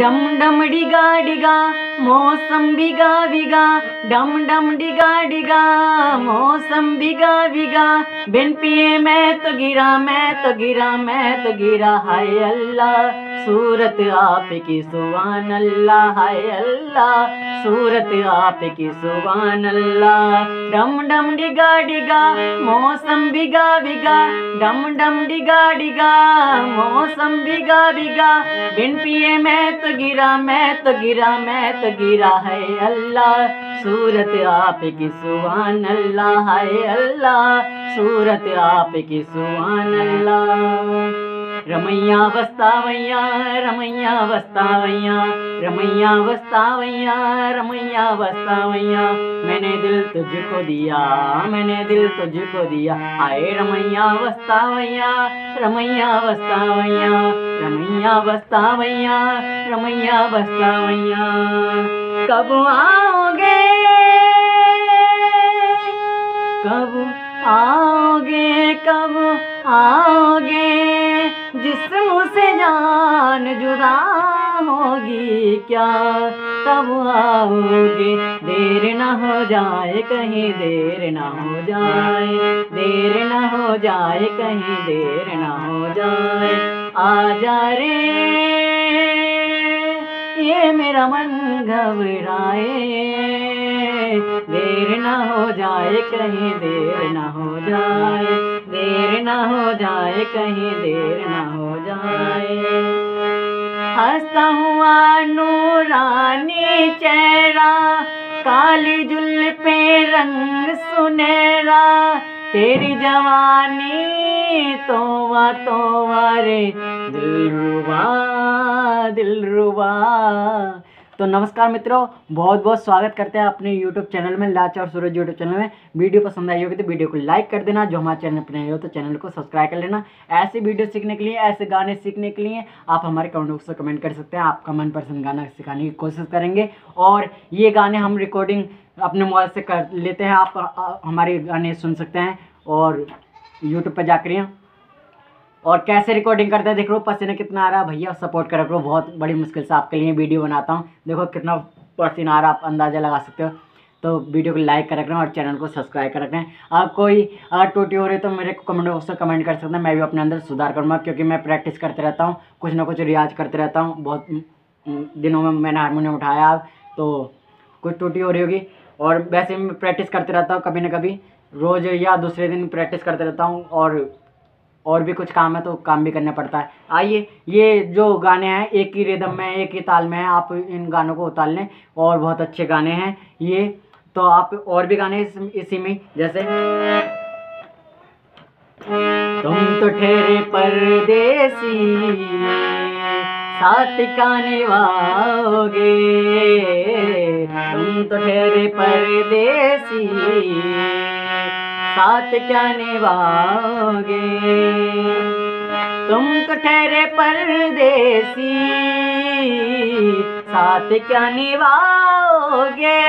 डम डम डिगा डिगा मौसम बिगा बिगा, डम डम डिगा डिगा, मौसम बिगा बिगा। बिन पिए मैं तो गिरा, मैं तो गिरा, मैं तो गिरा, हाय अल्लाह। सूरत आपकी सुबान अल्लाह हाय अल्लाह। सूरत आपकी सुबान अल्लाह डम डम, डिगा डिगा, मौसम बिगा बिगा। डम डम, डिगा डिगा, मौसम बिगा बिगा। बिन पिए मैं तो गिरा मैं तो गिरा मैं तो गिरा है अल्लाह। सूरत आपकी सुबान अल्लाह है अल्लाह। सूरत आपकी सुबान अल्लाह रमैया वस्तावैया रमैया वस्तावैया रमैया वस्तावैया रमैया वस्तावैया। मैंने दिल तुझको दिया, मैंने दिल तुझको दिया। आए रमैया वस्तावैया रमैया वस्तावैया रमैया वस्तावैया रमैया वस्तावैया। कब आओगे? कब आओगे? कब आओगे? जिस्म से जान जुदा होगी क्या, तब आओगे? देर न हो जाए, कहीं देर न हो जाए। देर न हो जाए, कहीं देर न हो जाए। आ जा रे, ये मेरा मन घबराए। देर न हो जाए, कहीं देर न हो जाए। देर न हो जाए, कहीं देर न हो जाए। हंसता हुआ नूरानी चेहरा, काली जुल पे रंग सुनहरा। तेरी जवानी तोवा तोवा रे दिलरुबा दिलरुबा तो नमस्कार मित्रों बहुत बहुत स्वागत करते हैं अपने यूट्यूब चैनल में, लाच और सूरज यूट्यूब चैनल में। वीडियो पसंद आई होगी तो वीडियो को लाइक कर देना, जो हमारे चैनल पर नए हो तो चैनल को सब्सक्राइब कर लेना। ऐसे वीडियो सीखने के लिए, ऐसे गाने सीखने के लिए, आप हमारे कमेंट बॉक्स में कमेंट कर सकते हैं। आपका मनपसंद गाना सिखाने की कोशिश करेंगे। और ये गाने हम रिकॉर्डिंग अपने मोबाइल से कर लेते हैं। आप हमारे गाने सुन सकते हैं और यूट्यूब पर जाकर और कैसे रिकॉर्डिंग करते हैं, देख लो पसीना कितना आ रहा है। भैया सपोर्ट कर रखो, बहुत बड़ी मुश्किल से आपके लिए वीडियो बनाता हूँ। देखो कितना पसीना आ रहा आप अंदाज़ा लगा सकते हो। तो वीडियो को लाइक कर रखना और चैनल को सब्सक्राइब कर रखना। आप कोई टूटी हो रही है तो मेरे को कमेंट बॉक्स में कमेंट कर सकते हैं, मैं भी अपने अंदर सुधार करूँगा, क्योंकि मैं प्रैक्टिस करते रहता हूँ, कुछ ना कुछ रियाज करते रहता हूँ। बहुत दिनों में मैंने हारमोनियम उठाया तो कुछ टूटी हो रही होगी। और वैसे मैं प्रैक्टिस करते रहता हूँ कभी ना कभी, रोज़ या दूसरे दिन प्रैक्टिस करते रहता हूँ, और और भी कुछ काम है तो काम भी करना पड़ता है। आइए ये जो गाने हैं एक ही रिदम में एक ही ताल में है आप इन गानों को उतार लें और बहुत अच्छे गाने हैं ये। तो आप और भी गाने इस, इसी में जैसे तुम तो ठहरे परदेसी साथ निभाओगे तुम तो ठहरे परदेसी साथ क्या निभाओगे? तुम तो ठहरे परदेसी, साथ क्या निभाओगे?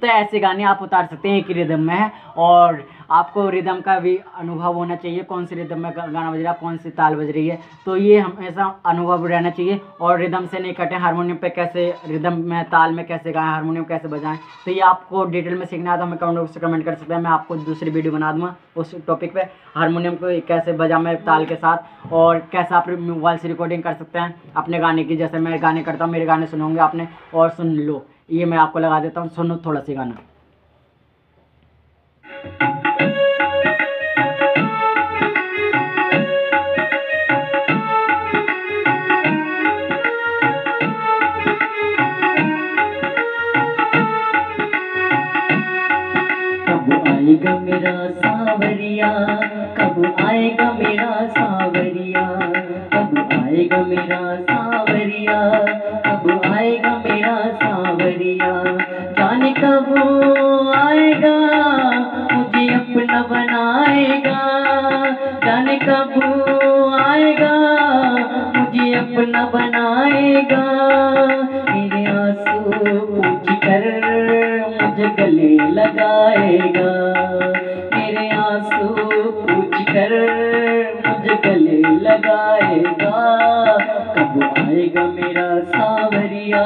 तो ऐसे गाने आप उतार सकते हैं एक रिदम में और आपको रिदम का भी अनुभव होना चाहिए। कौन सी रिदम में गाना बज रहा है, कौन सी ताल बज रही है। तो ये हमेशा अनुभव रहना चाहिए और रिदम से नहीं कटें। हारमोनियम पे कैसे रिदम में, ताल में कैसे गाएँ हारमोनियम कैसे बजाएँ। तो ये आपको डिटेल में सीखना है तो हमें कमेंट से कमेंट कर सकते हैं। मैं आपको दूसरी वीडियो बना दूँगा उस टॉपिक पर हारमोनियम को कैसे बजा मैं ताल के साथ और कैसे आप मोबाइल से रिकॉर्डिंग कर सकते हैं। अपने गाने की, जैसे मैं गाने करता हूँ, मेरे गाने सुनोगे आपने और सुन लो। ये मैं आपको लगा देता हूँ। सुनो थोड़ा सी गाना। कब आएगा मेरा सावरिया? कब आएगा मेरा सावरिया? कब आएगा मेरा सावरिया? जाने कब आएगा, मुझे अपना बनाएगा। जाने कब आएगा, मुझे अपना बनाएगा। मेरे आँसू पूछ कर मुझे गले लगाएगा। कर मुझे गले लगाएगा। कब आएगा मेरा सावरिया?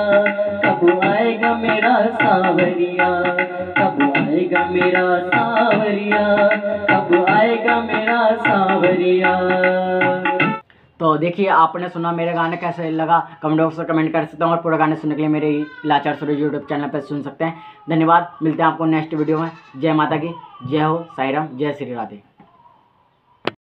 कब आएगा मेरा सावरिया? कब आएगा मेरा सावरिया? कब आएगा मेरा सावरिया? तो देखिए, आपने सुना मेरे गाने कैसे लगा? कमेंट बॉक्स में कमेंट कर सकते हैं और पूरा गाने सुनने के लिए मेरे लाचार सूरज यूट्यूब चैनल पर सुन सकते हैं। धन्यवाद, मिलते हैं आपको नेक्स्ट वीडियो में। जय माता की जय हो साई राम जय श्री राधे।